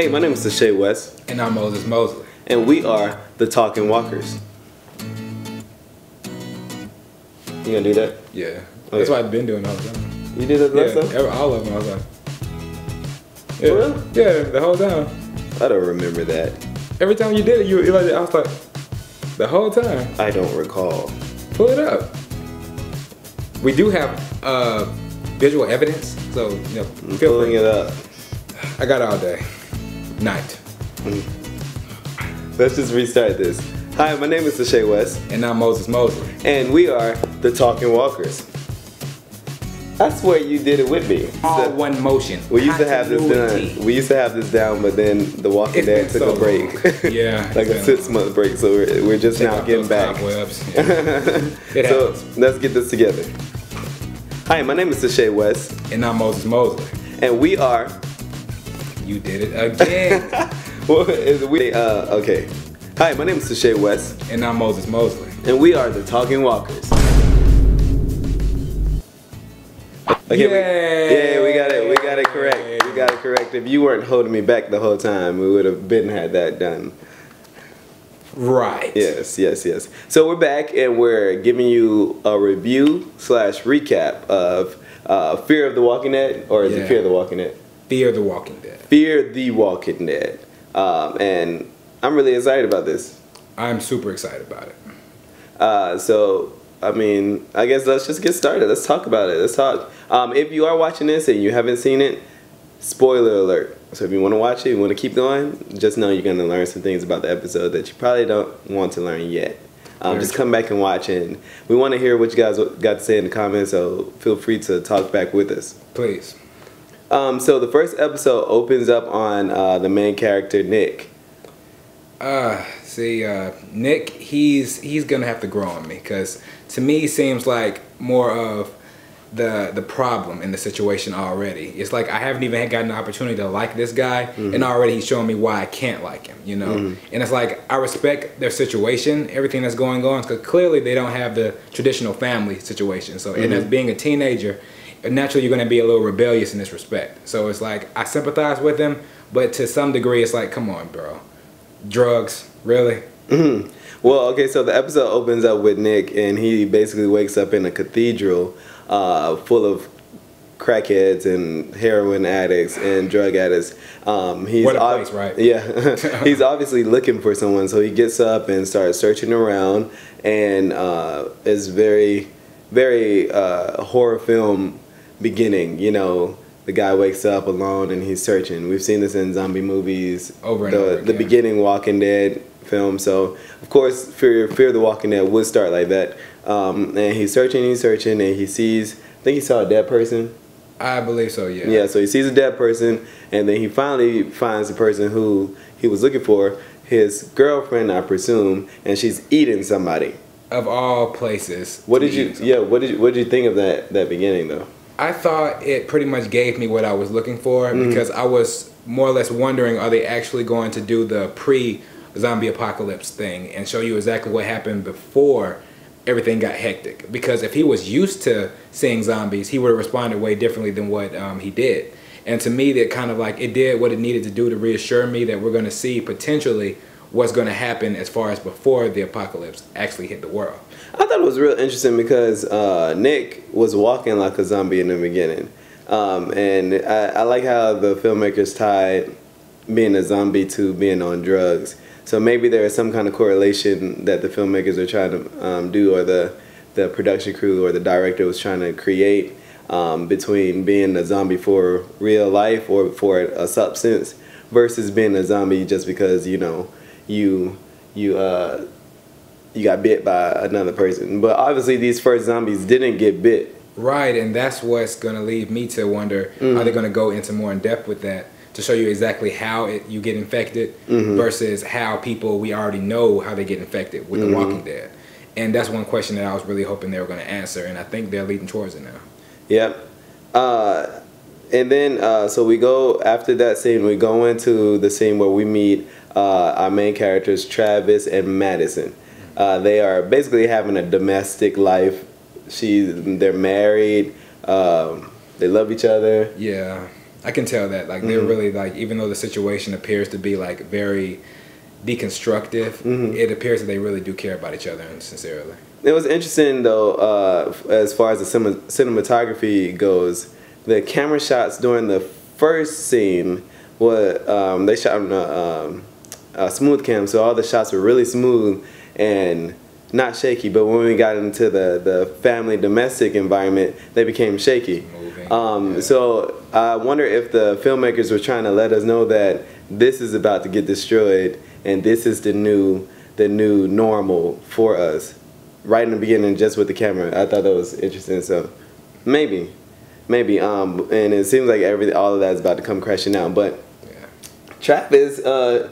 Hey, my name is Theshay West, And I'm Moses Moseley. and we are the Talking Walkers. You gonna do that? Yeah. Oh, That's what I've been doing all the time. You did that last Yeah, time? all of them. I was like, yeah, For real? yeah, the whole time. I don't remember that. Every time you did it, you like, I was like, the whole time. I don't recall. Pull it up. We do have uh, visual evidence, so you know, pulling it up. I got it all day, night, Let's just restart this. Hi, my name is Theshay West, and I'm Moses Moseley. and we are the Talking Walkers. I swear you did it with me. All So- one motion. we used to have this done. We used to have this down, but then The Walking Dead took so a break. Yeah, like a six month break. So we're, we're just now getting back. Yeah. So happens. let's get this together. Hi, my name is Theshay West, and I'm Moses Moseley. and we are. You did it again. Is we? Uh, okay. Hi, my name is Theshay West, and I'm Moses Moseley. and we are the Talking Walkers. Okay, we, yeah, we got it. We got it correct. We got it correct. If you weren't holding me back the whole time, we would have been had that done. Right. Yes, yes, yes. So we're back and we're giving you a review slash recap of uh, Fear of the Walking Dead, or is it Yeah. Fear the Walking Dead? Fear the Walking Dead. Fear the Walking Dead. Um, and I'm really excited about this. I'm super excited about it. Uh, so, I mean, I guess let's just get started. Let's talk about it. Let's talk. Um, if you are watching this and you haven't seen it, spoiler alert. So if you want to watch it, you want to keep going, just know you're going to learn some things about the episode that you probably don't want to learn yet. Um, just come back and watch. And we want to hear what you guys got to say in the comments, so feel free to talk back with us. Please. Um, so the first episode opens up on uh, the main character, Nick. Uh, see, uh, Nick, he's he's gonna have to grow on me because to me, he seems like more of the the problem in the situation already. It's like I haven't even gotten an opportunity to like this guy, and already he's showing me why I can't like him. You know, and it's like I respect their situation, everything that's going on, because clearly they don't have the traditional family situation. So, and as being a teenager, naturally you're going to be a little rebellious in this respect. So it's like I sympathize with him, but to some degree, it's like, come on, bro, drugs, really? Mhm. Well, okay, so the episode opens up with Nick, and he basically wakes up in a cathedral uh, full of crackheads and heroin addicts and drug addicts. Um, he's What ob- place, right? Yeah, he's obviously looking for someone, so he gets up and starts searching around, and uh, is very, very uh, horror film beginning. You know, the guy wakes up alone and he's searching. We've seen this in zombie movies. Over and the, over The beginning Walking Dead film. So of course, Fear Fear the Walking Dead would start like that. Um, and he's searching, he's searching, and he sees. I think he saw a dead person. I believe so, yeah. Yeah. So he sees a dead person, and then he finally finds the person who he was looking for. His girlfriend, I presume, and she's eating somebody. Of all places. What did you? Yeah. What did you? What did you think of that that beginning though? I thought it pretty much gave me what I was looking for Mm-hmm. because I was more or less wondering are they actually going to do the pre zombie apocalypse thing and show you exactly what happened before everything got hectic? Because if he was used to seeing zombies, he would have responded way differently than what um, he did. And to me, that kind of like it did what it needed to do to reassure me that we're going to see potentially what's going to happen as far as before the apocalypse actually hit the world. I thought it was real interesting because uh, Nick was walking like a zombie in the beginning, um, and I, I like how the filmmakers tied being a zombie to being on drugs. So maybe there is some kind of correlation that the filmmakers are trying to um, do, or the the production crew or the director was trying to create um, between being a zombie for real life or for a substance versus being a zombie just because you know you you uh, you got bit by another person. But obviously, these first zombies didn't get bit. Right, and that's what's going to lead me to wonder are they going to go into more in depth with that to show you exactly how it, you get infected versus how people we already know how they get infected with The Walking Dead. And that's one question that I was really hoping they were going to answer, and I think they're leading towards it now. Yep. Uh, and then, uh, so we go after that scene. We go into the scene where we meet uh, our main characters, Travis and Madison. Uh, they are basically having a domestic life. She, they're married. Um, they love each other. Yeah, I can tell that. Like they're really like, even though the situation appears to be like very deconstructive, it appears that they really do care about each other and sincerely. It was interesting though, uh, as far as the cinema, cinematography goes. The camera shots during the first scene, what um, they shot on a, um, a smooth cam, so all the shots were really smooth and not shaky. But when we got into the the family domestic environment, they became shaky. Um, yeah. So I wonder if the filmmakers were trying to let us know that this is about to get destroyed, and this is the new the new normal for us. Right in the beginning, just with the camera, I thought that was interesting. So maybe, maybe, um, and it seems like every all of that is about to come crashing down. But Yeah. Travis, uh,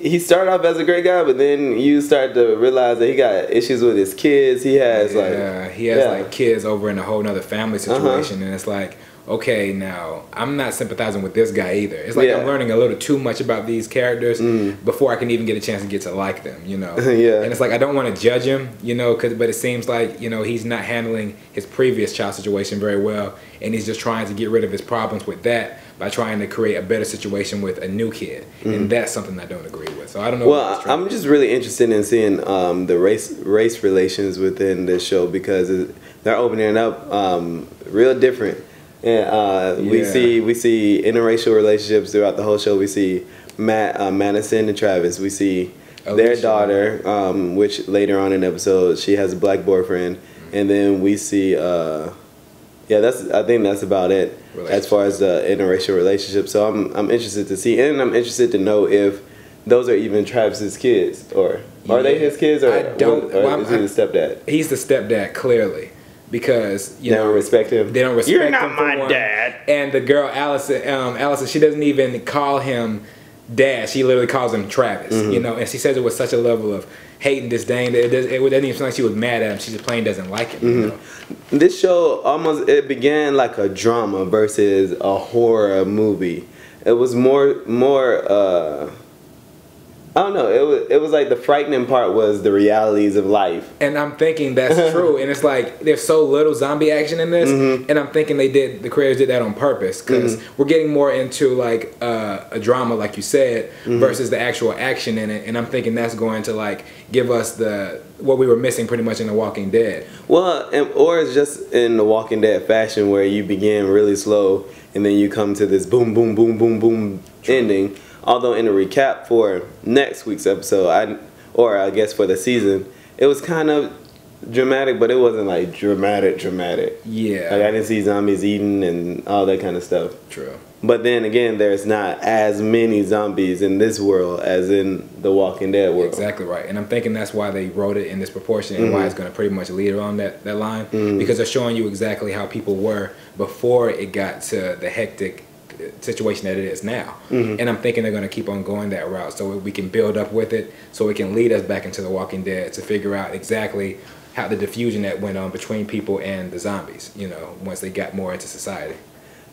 he started off as a great guy, but then you start to realize that he got issues with his kids. He has yeah, like he has yeah. Uh-huh. like kids over in a whole nother family situation, and it's like, okay, now I'm not sympathizing with this guy either. It's like Yeah. Mm. I'm learning a little too much about these characters before I can even get a chance to get to like them, you know. Yeah. And it's like I don't want to judge him, you know, cause, but it seems like you know he's not handling his previous child situation very well, and he's just trying to get rid of his problems with that by trying to create a better situation with a new kid, and that's something I don't agree with. So I don't know. Well, I'm just really interested in seeing um, the race race relations within this show because it, they're opening up um, real different. And uh, we Yeah. see we see interracial relationships throughout the whole show. We see Matt, uh, Madison and Travis. We see their daughter, um, which later on in the episode she has a black boyfriend, and then we see. Uh, yeah, that's. I think that's about it as far as the interracial relationship. So I'm I'm interested to see, and I'm interested to know if those are even Travis's kids, or are they his kids, or, I don't- or well, is he I'm- the stepdad? He's the stepdad clearly because you They know don't respect him. They don't respect You're not for my one. dad. And the girl Allison, um, Allison, she doesn't even call him dad. She literally calls him Travis. Mm-hmm. You know, and she says it with such a level of hate and disdain that it, does, it doesn't even sound like she was mad at him. She just plain doesn't like him. You know? This show almost it began like a drama versus a horror movie. It was more more. Uh, I don't know. It was it was like the frightening part was the realities of life. And I'm thinking that's true. And it's like there's so little zombie action in this, Mm-hmm. and I'm thinking they did the creators did that on purpose because we're getting more into like uh, a drama, like you said, Mm-hmm. versus the actual action in it. And I'm thinking that's going to like give us the what we were missing pretty much in The Walking Dead. Well, and, or it's just in the Walking Dead fashion where you begin really slow and then you come to this boom, boom, boom, boom, boom ending. Although in a recap for next week's episode, I or I guess for the season, it was kind of dramatic, but it wasn't like dramatic, dramatic. Yeah, Like I didn't see zombies eating and all that kind of stuff. true. But then again, there's not as many zombies in this world as in the Walking Dead world. Exactly right, and I'm thinking that's why they wrote it in this proportion and Mm-hmm. why it's going to pretty much lead on that that line because they're showing you exactly how people were before it got to the hectic situation that it is now. Mm-hmm. And I'm thinking they're going to keep on going that route so we can build up with it, so it can lead us back into the Walking Dead to figure out exactly how the diffusion that went on between people and the zombies. You know, once they got more into society.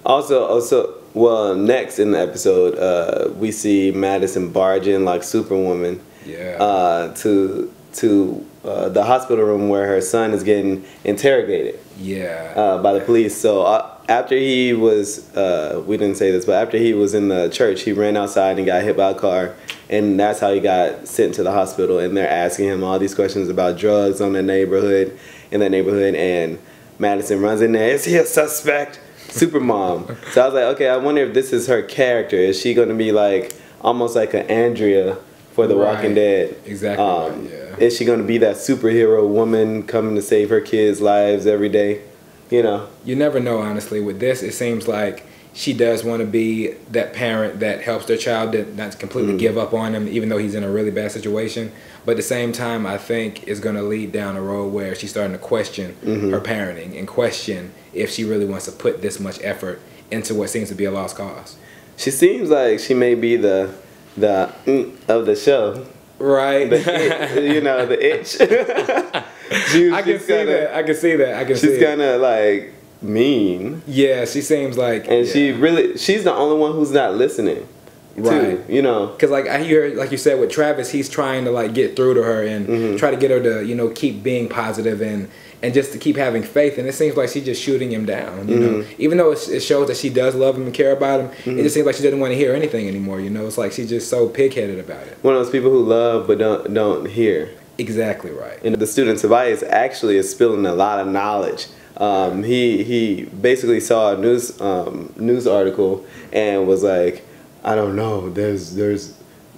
Also, also, well, next in the episode, uh, we see Madison barging like Superwoman Yeah. uh, to to uh, the hospital room where her son is getting interrogated yeah. uh, by the police. So uh, after he was, uh, we didn't say this, but after he was in the church, he ran outside and got hit by a car, and that's how he got sent to the hospital. And they're asking him all these questions about drugs on the neighborhood, in that neighborhood, and Madison runs in there. Is he a suspect? Super mom. so I was like, okay, I wonder if this is her character. Is she going to be like almost like an Andrea for The Walking Dead? Exactly Um, right, yeah. Is she going to be that superhero woman coming to save her kids' lives every day? You know. you never know honestly with this it seems like she does want to be that parent that helps their child to not completely Mm-hmm. give up on him even though he's in a really bad situation but at the same time i think it's going to lead down a road where she's starting to question Mm-hmm. her parenting and question if she really wants to put this much effort into what seems to be a lost cause She seems like she may be the the mm of the show. right The it, you know, the itch. She- i can see kinda- that i can see that i can see She's kind of like mean, yeah she seems like and yeah. she really she's the only one who's not listening. too. You know, Cause like I hear, like you said with Travis, he's trying to like get through to her and Mm-hmm. try to get her to you know keep being positive and and just to keep having faith. And it seems like she's just shooting him down. You know, Mm-hmm. even though it, it shows that she does love him and care about him, it just seems like she doesn't want to hear anything anymore. You know, it's like she's just so pigheaded about it. one of those people who love but don't don't hear. Exactly right. And the student Tobias actually is spilling a lot of knowledge. Um, he he basically saw a news um, news article and was like, I don't know. There's there's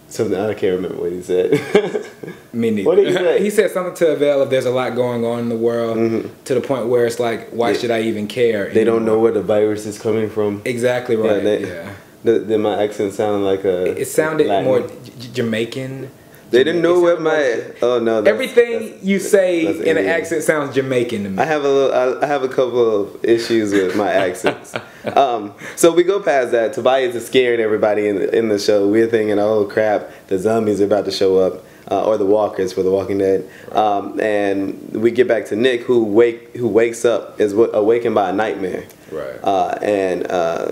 something I can't remember what he said. Me neither. What did he say? he said something to avail if there's a lot going on in the world to the point where it's like, why They- should I even care? Mm-hmm. they don't know where the virus is coming from. Exactly right. they- yeah. The, did my accent sound like a? It sounded Latin? more J- Jamaican. They didn't know It what my. Oh no. that's- Everything that's- you say that's in an accent sounds Jamaican to me. I have a little. I, I have a couple of issues with my accents. um, so we go past that. Tobias is scaring everybody in the, in the show. We're thinking, oh crap, the zombies are about to show up, uh, or the walkers for The Walking Dead. Um, and we get back to Nick, who wake who wakes up is w- awakened by a nightmare. Right. Uh, and uh,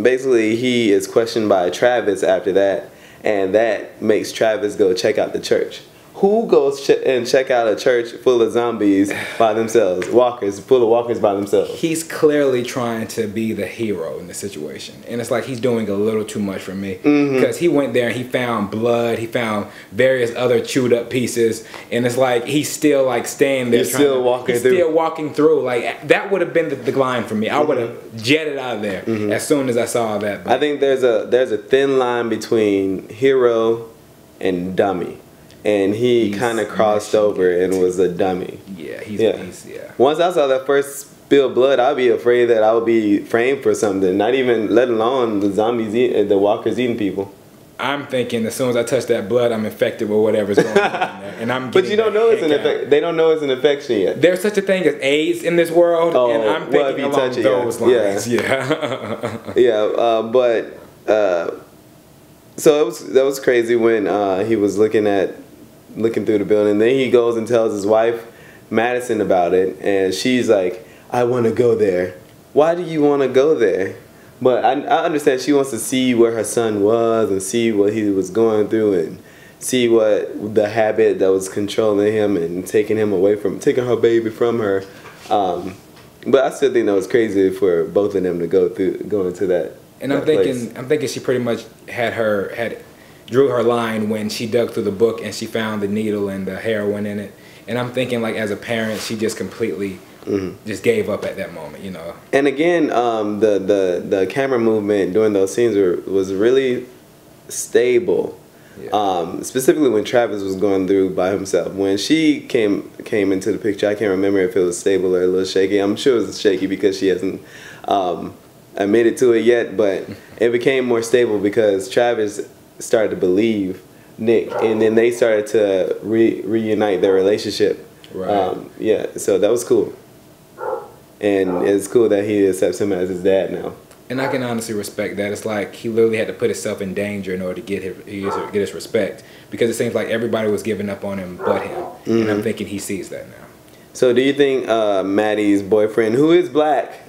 basically, he is questioned by Travis after that, and that makes Travis go check out the church. Who goes ch- and check out a church full of zombies by themselves? Walkers, full of walkers by themselves. He's clearly trying to be the hero in the situation, and it's like he's doing a little too much for me Mm-hmm. because he went there and he found blood, he found various other chewed up pieces, and it's like he's still like staying there. He's still to- walking he's through. Still walking through. Like that would have been the, line for me. I would have jetted out of there as soon as I saw that. But Mm-hmm. I think there's a there's a thin line between hero and dummy, and he kind of crossed over and was a dummy. yeah, he's Yeah. he's yeah. Once I saw that first spill of blood, I'd be afraid that I would be framed for something. Not even let alone the zombies, eat, the walkers eating people. I'm thinking as soon as I touch that blood, I'm infected with whatever's going on there, and I'm. But you don't know it's an out. infec- They don't know it's an infection yet. There's such a thing as AIDS in this world, Oh, and I'm thinking you along touch it, yeah. those lines. Yeah. yeah, uh, but uh, so it was that was crazy when uh, he was looking at looking through the building. Then he goes and tells his wife Madison about it, and she's like, "I want to go there. Why do you want to go there?" But I, I understand she wants to see where her son was and see what he was going through and see what the habit that was controlling him and taking him away from taking her baby from her. Um, but I still think that was crazy for both of them to go through going into that. and I'm that place. thinking, I'm thinking she pretty much had her had drew her line when she dug through the book and she found the needle and the heroin in it. And I'm thinking, like as a parent, she just completely Mm-hmm. just gave up at that moment. You know. And again, um, the, the the camera movement during those scenes were, was really stable. Yeah. Um, specifically when Travis was going through by himself. When she came came into the picture, I can't remember if it was stable or a little shaky. I'm sure it was shaky because she hasn't um, admitted to it yet. But it became more stable because Travis started to believe Nick, and then they started to re- reunite their relationship. Right. Um, yeah, so that was cool. And it's cool that he accepts him as his dad now. And I can honestly respect that. It's like he literally had to put himself in danger in order to get his, get his respect because it seems like everybody was giving up on him but him. And Mm-hmm. I'm thinking he sees that now. So do you think uh, Maddie's boyfriend, who is black,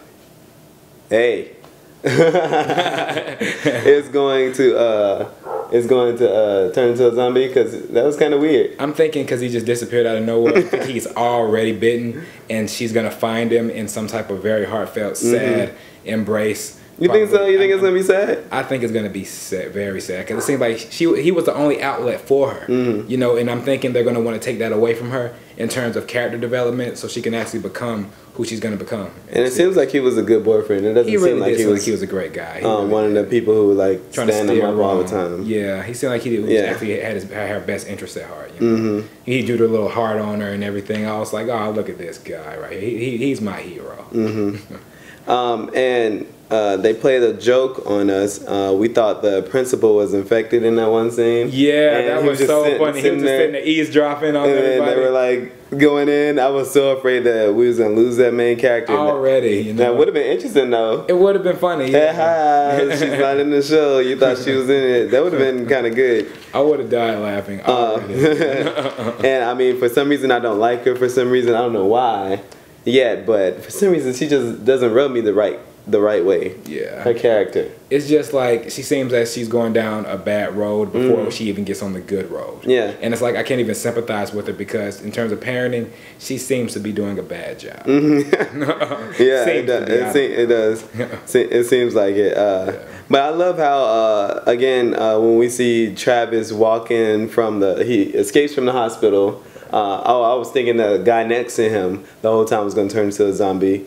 hey, is going to uh, is going to uh, turn into a zombie? Because that was kind of weird. I'm thinking because he just disappeared out of nowhere. I think he's already bitten, and she's gonna find him in some type of very heartfelt, sad embrace. You think so? You think it's gonna be sad? I think it's gonna be sad, very sad because it seems like she he was the only outlet for her, Mm-hmm. you know. And I'm thinking they're gonna want to take that away from her in terms of character development, so she can actually become who she's gonna become. And it seems like he was a good boyfriend. It doesn't he really seem like did he seem was, like he was a great guy. Um, really one of the people who like trying to stand him steer up all the time. Yeah, he seemed like he was Yeah. actually had his had her best interest at heart. You know? Mm-hmm. He drew the little heart on her and everything. I was like, oh, look at this guy right here. He, he, he's my hero. Mm-hmm. Um, and uh, they played a joke on us. Uh, we thought the principal was infected in that one scene. Yeah, And that he was, so sitting- funny. He was just there. sitting there eavesdropping on And everybody they were like going in. I was so afraid that we was gonna lose that main character. already. You know, That would have been interesting though. it would have been funny. Hey, hi, she's not in the show. You thought she was in it. That would have been kind of good. I would have died laughing. Uh, and I mean, for some reason, I don't like her. For some reason, I don't know why yet. But for some reason, she just doesn't rub me the right the right way. Yeah. Her character. It's just like she seems as she's going down a bad road before she even gets on the good road. Mm. Yeah. And it's like I can't even sympathize with her because in terms of parenting, she seems to be doing a bad job. Mm-hmm. Yeah, it does. It, se- it does. It seems like it. Uh, But I love how uh, again uh, when we see Travis walking from the he escapes from the hospital. Uh, oh, I was thinking the guy next to him the whole time was going to turn into a zombie.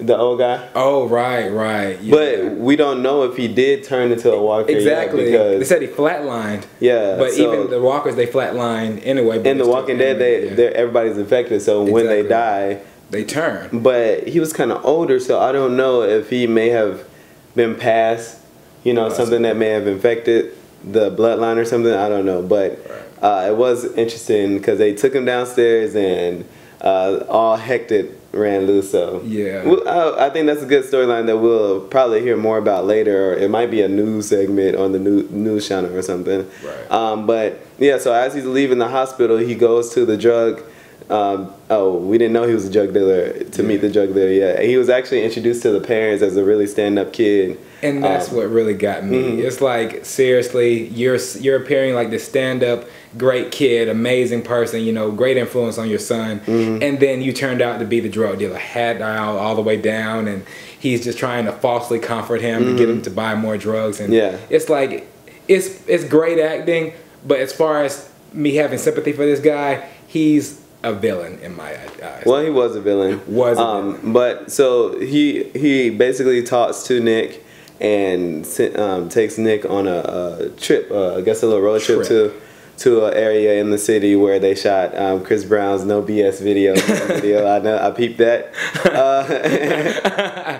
The old guy. Oh right, right. Yeah. But we don't know if he did turn into a walker exactly. because they said he flatlined. Yeah, But so- even the walkers, they flatline anyway. but in The Walking Dead, they yeah. they're, everybody's infected. So when they die, they turn. but he was kind of older, so I don't know if he may have been past, you know, something that may have infected the bloodline or something. I don't know, but uh, it was interesting because they took him downstairs and uh, all hectic ran loose. So Yeah. Well, I, I think that's a good storyline that we'll probably hear more about later, or it might be a news segment on the new, news channel or something. Right. Um, but yeah, so as he's leaving the hospital, he goes to the drug. Um, oh, we didn't know he was a drug dealer to meet the drug dealer. Yeah, he was actually introduced to the parents as a really stand-up kid. And that's Um, what really got me. mm-hmm. It's like seriously, you're you're appearing like this stand-up great kid, amazing person, you know, great influence on your son, Mm-hmm. and then you turned out to be the drug dealer, hat down all the way down, and he's just trying to falsely comfort him to get him to buy more drugs, and Mm-hmm. Yeah. it's like it's it's great acting, but as far as me having sympathy for this guy, he's a villain in my eyes. Well, he was a villain. Was a um, but so he he basically talks to Nick and um, takes Nick on a, a trip. Uh, I guess a little road trip, Trip. to to an area in the city where they shot um, Chris Brown's No BS video. video. I know I peeped that. Uh,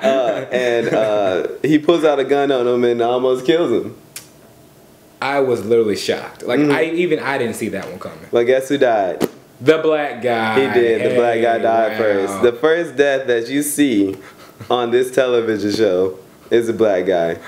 uh, and uh, he pulls out a gun on him and almost kills him. I was literally shocked. Like Mm-hmm. I even I didn't see that one coming. But guess who died? The black guy. He did. The black guy died wow. first. The first death that you see on this television show is a black guy.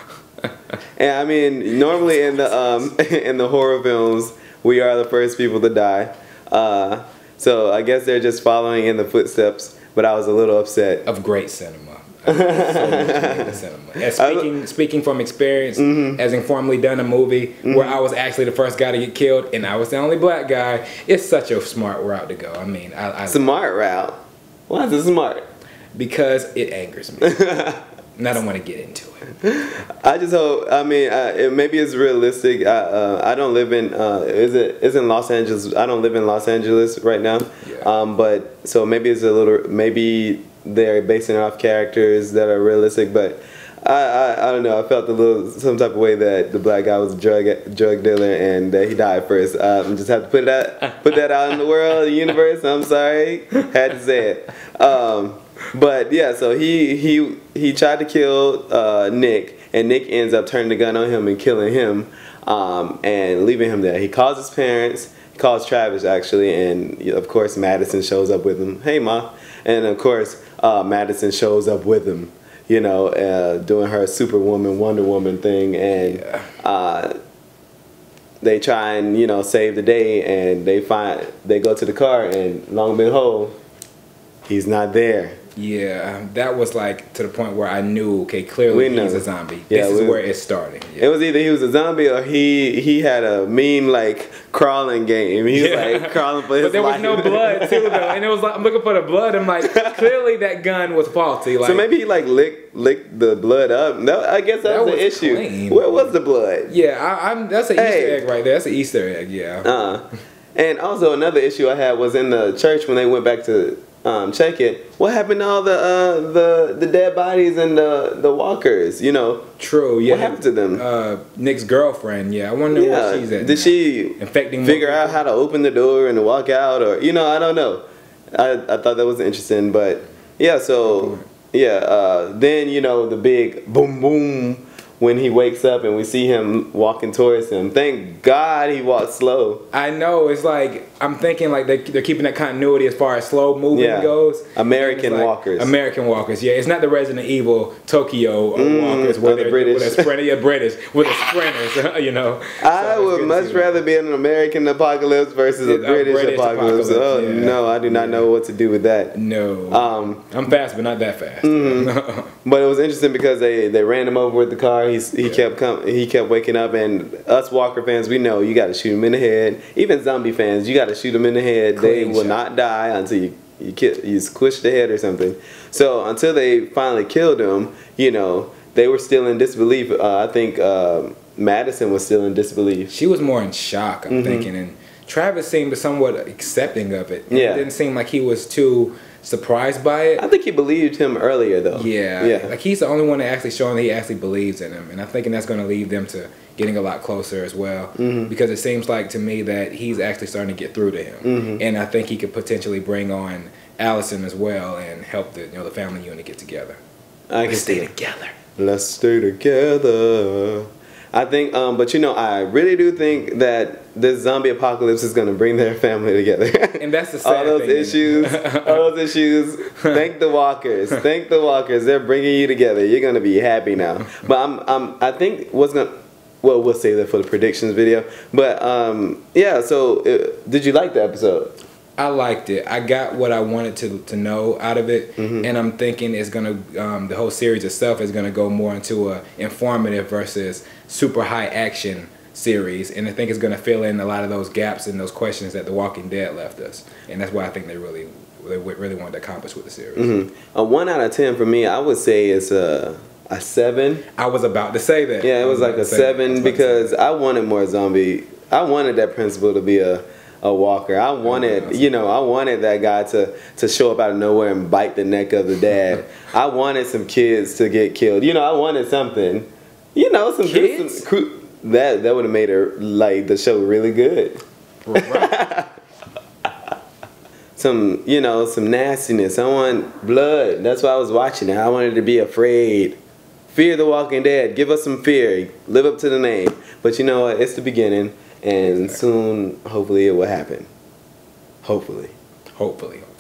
And I mean, normally in the um, in the horror films, we are the first people to die. Uh, so I guess they're just following in the footsteps. But I was a little upset. of great cinema. Of so much cinema. As speaking speaking from experience, Mm-hmm. as informally done a movie where I was actually the first guy to get killed and I was the only black guy, it's such a smart route to go. I mean, I, I Smart route. Why is it smart? because it angers me. and I don't want to get into it. I just hope. I mean, uh, it, maybe it's realistic. I, uh, I don't live in. Uh, is it? Is in Los Angeles? I don't live in Los Angeles right now. Yeah. Um, but so maybe it's a little. Maybe they're basing off characters that are realistic. But I, I, I don't know. I felt a little some type of way that the black guy was a drug drug dealer and that he died first. Um, just have to put that put that out in the world, the universe. I'm sorry, had to say it. Um, but yeah, so he he he tried to kill uh, Nick, and Nick ends up turning the gun on him and killing him, um, and leaving him there. He calls his parents. He calls Travis actually, and of course Madison shows up with him. Hey ma, and of course uh, Madison shows up with him. You know, uh, doing her Superwoman, Wonder Woman thing, and Yeah. uh, they try and you know save the day, and they find they go to the car, and long and behold, he's not there. Yeah, that was like to the point where I knew, okay, clearly he's a zombie. Yeah, this is we- where it's starting. It was either he was a zombie or he he had a mean like crawling game. He was like crawling for his But there was no blood too, though, and it was like I'm looking for the blood. I'm like, clearly that gun was faulty. Like, so maybe he like licked licked the blood up. No, I guess that, That was the issue. clean. Where was the blood? yeah, I, I'm. That's an Hey. Easter egg right there. That's an Easter egg. Yeah. Uh, and also another issue I had was in the church when they went back to um, check it. What happened to all the uh, the the dead bodies and the the walkers? You know, True. Yeah. what happened to them? Uh, Nick's girlfriend. Yeah, I wonder yeah, where she's at. did now. she infecting figure out how to open the door and walk out, or you know, I don't know. I I thought that was interesting, but yeah. So yeah, uh, then you know the big boom boom when he wakes up and we see him walking towards him. Thank God he walked slow. I know it's like I'm thinking like they, they're keeping that continuity as far as slow moving Yeah. goes. American like walkers. American walkers. Yeah, it's not the Resident Evil Tokyo uh, walkers where Mm, the British. With the sprinter, yeah, British with the sprinters. you know. I So would much rather be in an American apocalypse versus a A British, British apocalypse. apocalypse, Oh yeah. no, I do not know what to do with that. No. Um, I'm fast, but not that fast. But it was interesting because they, they ran him over with the car. He he kept com- he kept waking up, and us Walker fans, we know you got to shoot him in the head. Even zombie fans, you got to shoot him in the head. they Clean will not die until you you you squish the head or something. So until they finally killed him, you know they were still in disbelief. Uh, I think um Madison was still in disbelief. she was more in shock, I'm Mm-hmm. thinking, and Travis seemed somewhat accepting of it. Yeah. It didn't seem like he was too surprised by it. I think he believed him earlier though. Yeah, yeah. Like he's the only one that actually showing that he actually believes in him, and I'm thinking that's going to lead them to getting a lot closer as well. Mm-hmm. Because it seems like to me that he's actually starting to get through to him, Mm-hmm. and I think he could potentially bring on Allison as well and help the you know the family unit get together. I can stay together. Let's stay together. I think, um, but you know, I really do think that this zombie apocalypse is gonna bring their family together. And that's the same thing. all those thing. issues, all those issues. Thank the walkers. Thank the walkers. They're bringing you together. You're gonna be happy now. But I'm, I'm, I think what's gonna. Well, we'll save that for the predictions video. But um, yeah. So, uh, did you like the episode? I liked it. I got what I wanted to to know out of it, Mm-hmm. and I'm thinking it's gonna um, the whole series itself is gonna go more into a informative versus super high action series, and I think it's gonna fill in a lot of those gaps and those questions that The Walking Dead left us, and that's why I think they really they really wanted to accomplish with the series. Mm-hmm. A one out of ten for me, I would say it's a a seven. I was about to say that. Yeah, it I was like a to say that. I seven to because. I wanted more zombie. I wanted that principal to be a, a walker. I wanted, you know, I wanted that guy to, to show up out of nowhere and bite the neck of the dad. I wanted some kids to get killed. You know, I wanted something. You know, some Kids? some that that would have made her like the show really good. Right. Some, you know, some nastiness. I want blood. That's why I was watching it. I wanted to be afraid. Fear the Walking Dead. Give us some fear. Live up to the name. But you know what? It's the beginning, and soon, hopefully, it will happen. Hopefully. hopefully, hopefully.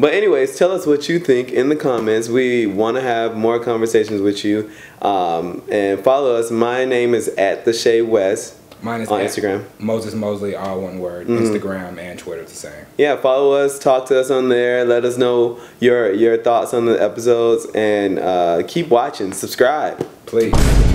But anyways, tell us what you think in the comments. We want to have more conversations with you. Um, and follow us. My name is at Theshay West Mine is on Instagram. Moses Moseley, all one word. Mm-hmm. Instagram and Twitter the same. Yeah, follow us, talk to us on there. Let us know your your thoughts on the episodes, and uh, keep watching. Subscribe. Please.